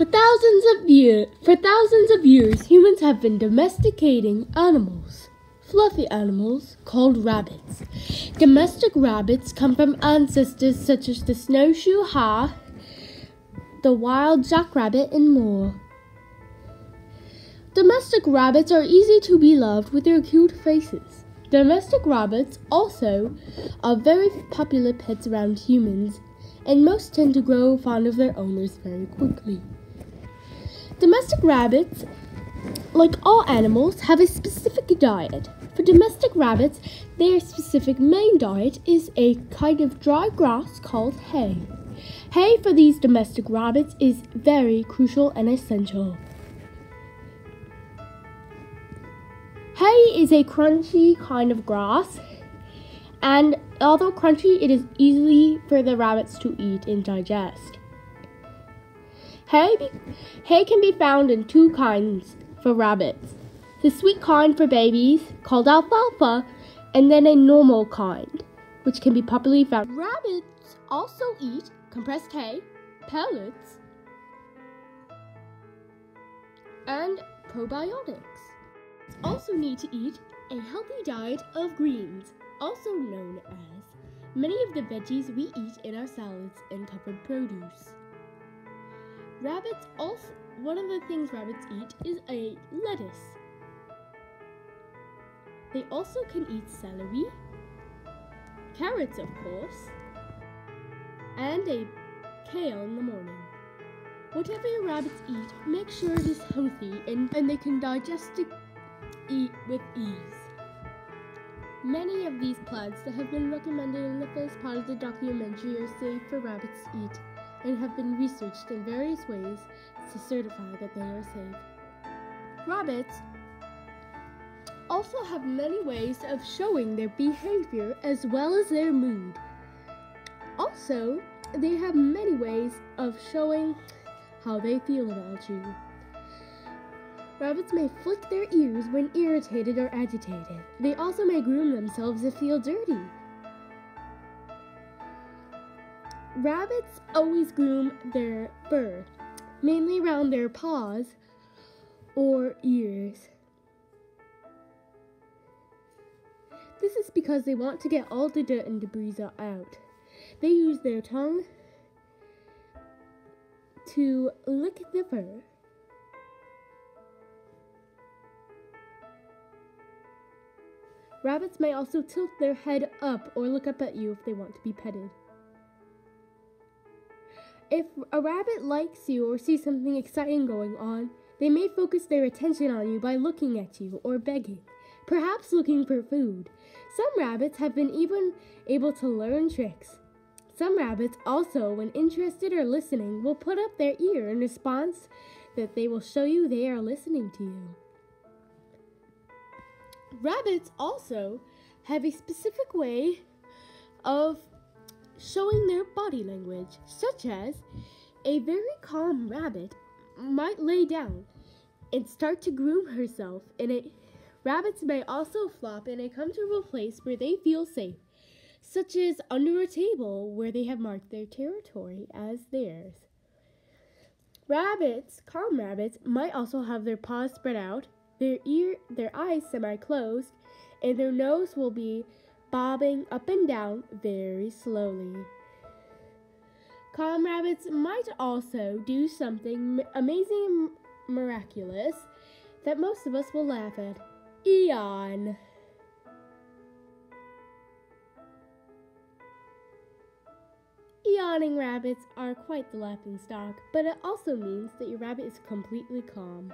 For thousands of years, for thousands of years, humans have been domesticating animals, fluffy animals called rabbits. Domestic rabbits come from ancestors such as the snowshoe hare, the wild jackrabbit, and more. Domestic rabbits are easy to be loved with their cute faces. Domestic rabbits also are very popular pets around humans, and most tend to grow fond of their owners very quickly. Domestic rabbits, like all animals, have a specific diet. For domestic rabbits, their specific main diet is a kind of dry grass called hay. Hay for these domestic rabbits is very crucial and essential. Hay is a crunchy kind of grass, and although crunchy, it is easy for the rabbits to eat and digest. Hay, be- hay can be found in two kinds for rabbits the sweet kind for babies, called alfalfa, and then a normal kind, which can be popularly found. Rabbits also eat compressed hay, pellets, and probiotics. Also need to eat a healthy diet of greens, also known as many of the veggies we eat in our salads and covered produce. Rabbits also, one of the things rabbits eat is a lettuce. They also can eat celery, carrots, of course, and a kale in the morning. Whatever your rabbits eat, make sure it is healthy and, and they can digest it eat with ease. Many of these plants that have been recommended in the first part of the documentary are safe for rabbits to eat and have been researched in various ways to certify that they are safe. Rabbits also have many ways of showing their behavior as well as their mood. Also, they have many ways of showing how they feel about you. Rabbits may flick their ears when irritated or agitated. They also may groom themselves if feel dirty. Rabbits always groom their fur, mainly around their paws or ears. This is because they want to get all the dirt and debris out. They use their tongue to lick the fur. Rabbits may also tilt their head up or look up at you if they want to be petted. If a rabbit likes you or sees something exciting going on, they may focus their attention on you by looking at you or begging, perhaps looking for food. Some rabbits have been even able to learn tricks. Some rabbits also, when interested or listening, will put up their ear in response that they will show you they are listening to you. Rabbits also have a specific way of showing their body language, such as a very calm rabbit might lay down and start to groom herself in it. Rabbits may also flop in a comfortable place where they feel safe, such as under a table where they have marked their territory as theirs. Rabbits, calm rabbits, might also have their paws spread out, their ear, their eyes semi-closed, and their nose will be bobbing up and down very slowly. Calm rabbits might also do something amazing and miraculous that most of us will laugh at. Eon. Yawning rabbits are quite the laughing stock, but it also means that your rabbit is completely calm.